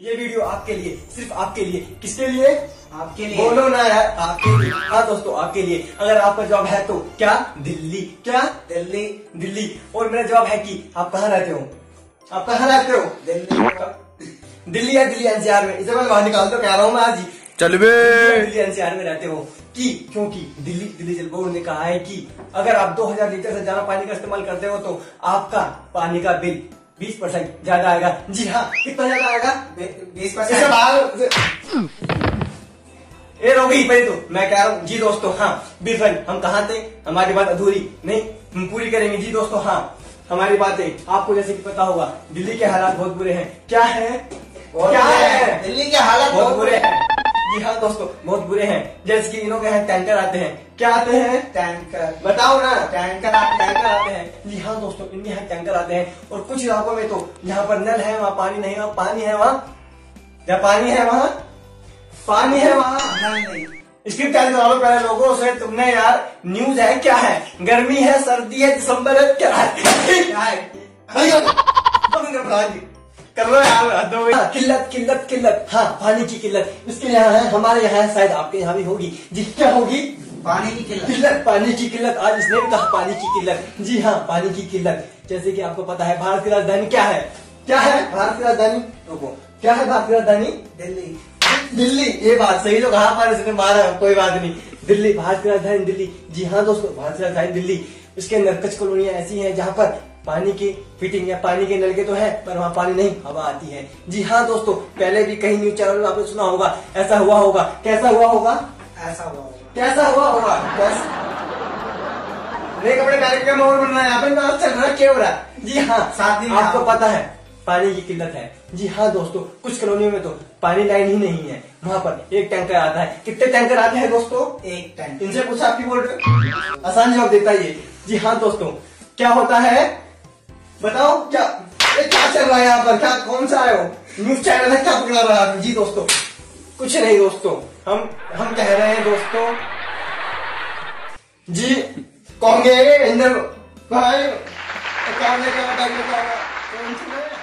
ये वीडियो आपके लिए सिर्फ़ आपके लिए। किसके लिए? आपके लिए। बोलो ना यार आपके लिए। हाँ। दोस्तों आपके लिए। अगर आपका जॉब है तो क्या? दिल्ली। क्या? दिल्ली। दिल्ली। और मेरा जवाब है कि आप कहाँ रहते हो? आप कहाँ रहते हो? दिल्ली। दिल्ली या दिल्ली एनसीआर में। इसे मैं बाहर निकाल तो कह रहा हूँ मैं आज ही। चल बे। दिल्ली एनसीआर में रहते हो कि? क्योंकि दिल्ली दिल्ली जल बोर्ड ने कहा है कि अगर आप 2000 लीटर से ज़्यादा पानी का इस्तेमाल करते हो तो आपका पानी का बिल 20 परसेंट ज़्यादा आएगा। जी हाँ कितना ज़्यादा आएगा? बीस परसेंट। ए रोगी पहले तो मैं कह रहा हूँ जी दोस्तों हाँ बिरफन हम कहा थे? हमारी बात अधूरी नहीं हम पूरी करेंगे। जी दोस्तों हाँ हमारी बातें आपको जैसे कि पता होगा दिल्ली के हालात बहुत बुरे हैं। क्या है? क्या है? दिल्ली के हालात बहुत बुरे दोस्तों बहुत बुरे हैं। जैसे कि इन्हों के यहाँ टैंकर आते हैं। क्या आते हैं? टैंकर बताओ ना टैंकर टैंकर आते हैं। जी हाँ दोस्तों इनके यहाँ टैंकर आते हैं। और कुछ इलाकों में तो यहाँ पर नल है वहाँ पानी नहीं वहाँ पानी है वहाँ या पानी है वहाँ? पानी है वहाँ? नहीं स्क्रिप्ट याद करा लो पहले लोगों से तुमने यार न्यूज़ है क्या है? गर्मी है सर्दी है दिसंबर है क्या है? क्या है? कर दी। लो यार हद हो गई। किल्लत किल्लत किल्लत। हाँ पानी की किल्लत। इसके यहाँ है हमारे यहाँ है शायद आपके यहाँ भी होगी। जी क्या होगी? पानी की किल्लत। किल्लत पानी की किल्लत। आज इसने भी कहा पानी की किल्लत। जी हाँ पानी की किल्लत। जैसे कि आपको पता है भारत की राजधानी क्या है? क्या है भारत की राजधानी? रुको। क्या है भारत की राजधानी? दिल्ली। दिल्ली ये बात सही लोग हाँ पर इसने मारा कोई बात नहीं। दिल्ली भारत की राजधानी दिल्ली। जी हाँ दोस्तों भारत की राजधानी दिल्ली। इसके अंदर कुछ कॉलोनियाँ ऐसी हैं जहाँ पर पानी की फिटिंग या पानी के नलके तो है पर वहाँ पानी नहीं हवा आती है। जी हाँ दोस्तों पहले भी कहीं न्यूज़ चैनल में आपने सुना होगा ऐसा हुआ होगा। कैसा हुआ होगा? ऐसा हुआ होगा। कैसा हुआ होगा? कैसा? नए कपड़े कार्यक्रम और बन रहा है यहाँ पे चल रहा क्या हो रहा है? जी हाँ साथ ही आपको पता है पानी की किल्लत है। जी हाँ दोस्तों कुछ कॉलोनियों में तो पानी लाइन ही नहीं है। वहाँ पर एक टैंकर आता है। कितने टैंकर आते हैं दोस्तों? एक टैंकर। इनसे पूछ आप क्यों बोल रहे आसान जवाब देता है ये। जी हाँ दोस्तों क्या होता है? बताओ, क्या ये क्या चल रहा है यहाँ पर? क्या, कौन सा है? वो न्यूज़ चैनल है क्या पकड़ा रहा है? जी दोस्तों, कुछ नहीं दोस्तों। हम हम कह रहे हैं दोस्तों, जी, कौन गए? इंदर भाई, क्या, क्या- है?